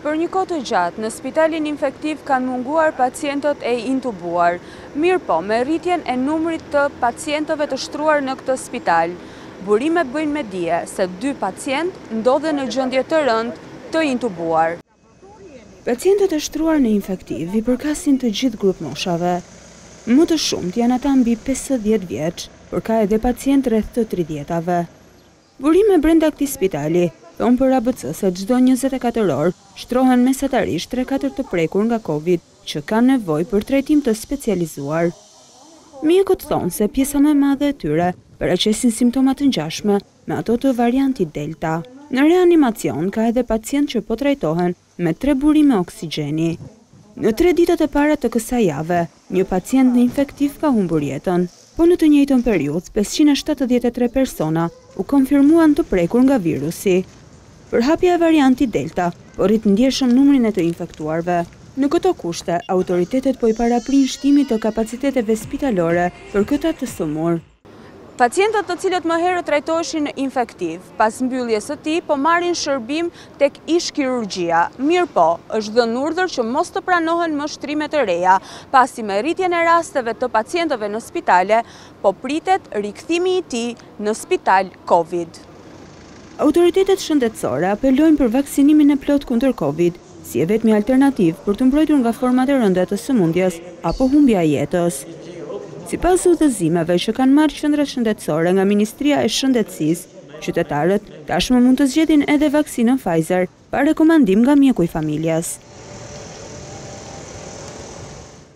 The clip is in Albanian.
Për një kohë të gjatë, në spitalin infektiv kanë munguar pacientët e intubuar. Mirëpo, me rritjen e numrit të pacientëve të shtruar në këtë spital, burime bëjnë me dije se dy pacientë ndodhen në gjendje të rëndë të intubuar. Pacientët e shtruar në infektiv i përkasin të gjithë grupmoshave. Më të shumtë janë ata mbi pesëdhjetë vjeç, por ka edhe pacientë rreth të tridhjetave. Burime brenda këtij spitali thonë për ABC se çdo njëzet e katër orë shtrohen mesatarisht tre-katër të prekur nga Covid që kanë nevojë për trajtim të specializuar. Mjekët thonë se pjesa më e madhe e tyre paraqesin simptoma të ngjashme me ato të variantit Delta. Në reanimacion ka edhe pacientë që po trajtohen me tre burime oksigjeni. Në tre ditët e para të kësaj jave, një pacient në infektiv ka humbur jetën. Po në të njëjtën periudhë, pesëqind e shtatëdhjetë e tre persona u konfirmuan të prekur nga virusi. Përhapja e variantit Delta po rrit ndjeshëm numrin e të infektuarve. Në këto kushte, autoritetet po i paraprinë shtimit të kapaciteteve spitalore për këta të sëmurë. Pacientët të cilët më herët trajtoheshin në Infektiv, pas mbylljes së tij, po marrin shërbim tek Ish-Kirurgjia, mirëpo, është dhënë urdhër që mos të pranohen më shtrime të reja, pasi me rritjen e rasteve të pacientëve në spitale, po pritet rikthimi i tij në spital Covid. Autoritetet shëndetësore apelojnë për vaksinimin e plotë kundër Covid, si e vetmja alternativë për t'u mbrojtur nga format e rënda të sëmundjes apo humbja e jetës. Sipas udhëzimeve që kanë marrë qendrat shëndetësore nga Ministria e Shëndetësisë, qytetarët tashmë mund të zgjedhin edhe vaksinën Pfizer pa rekomandim nga mjeku i familjes.